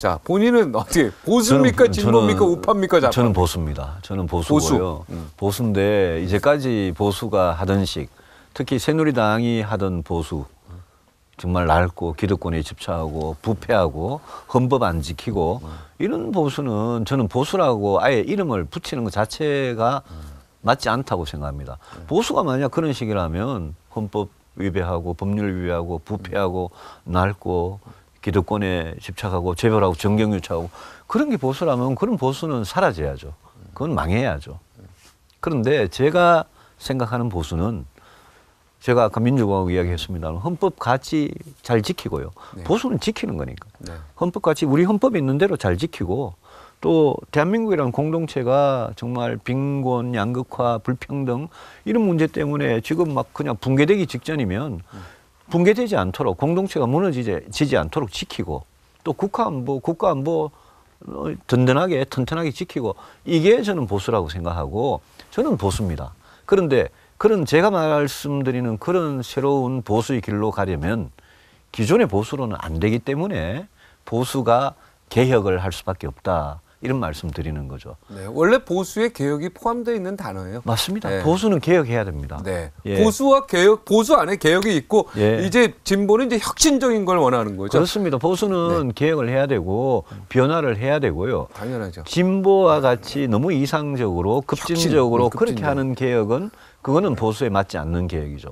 자, 본인은 어떻게 보수입니까, 진보입니까, 우파입니까, 좌파? 저는 보수입니다. 저는 보수고요. 보수. 음. 보수인데 이제까지 보수가 하던 식, 특히 새누리당이 하던 보수, 정말 낡고 기득권에 집착하고 부패하고 헌법 안 지키고 이런 보수는 저는 보수라고 아예 이름을 붙이는 것 자체가 맞지 않다고 생각합니다. 보수가 만약 그런 식이라면 헌법 위배하고 법률 위배하고 부패하고 낡고 기득권에 집착하고 재벌하고 정경유착하고 그런 게 보수라면 그런 보수는 사라져야죠. 그건 망해야죠. 그런데 제가 생각하는 보수는 제가 아까 민주공화국 이야기했습니다. 헌법 가치 잘 지키고요. 네. 보수는 지키는 거니까. 네. 헌법 가치 우리 헌법에 있는 대로 잘 지키고 또 대한민국이라는 공동체가 정말 빈곤, 양극화, 불평등 이런 문제 때문에 지금 막 그냥 붕괴되기 직전이면 붕괴되지 않도록 공동체가 무너지지 지지 않도록 지키고 또 국가안보, 국가안보 어, 든든하게 튼튼하게 지키고 이게 저는 보수라고 생각하고 저는 보수입니다. 그런데 그런 제가 말씀드리는 그런 새로운 보수의 길로 가려면 기존의 보수로는 안 되기 때문에 보수가 개혁을 할 수밖에 없다. 이런 말씀 드리는 거죠. 네, 원래 보수에 개혁이 포함되어 있는 단어예요. 맞습니다. 네. 보수는 개혁해야 됩니다. 네. 예. 보수와 개혁, 보수 안에 개혁이 있고 예. 이제 진보는 이제 혁신적인 걸 원하는 거죠. 그렇습니다. 보수는 개혁을 해야 되고 변화를 해야 되고요. 당연하죠. 진보와 같이 너무 이상적으로 급진적으로 혁신, 음, 그렇게 급진적. 하는 개혁은 그거는 보수에 맞지 않는 개혁이죠.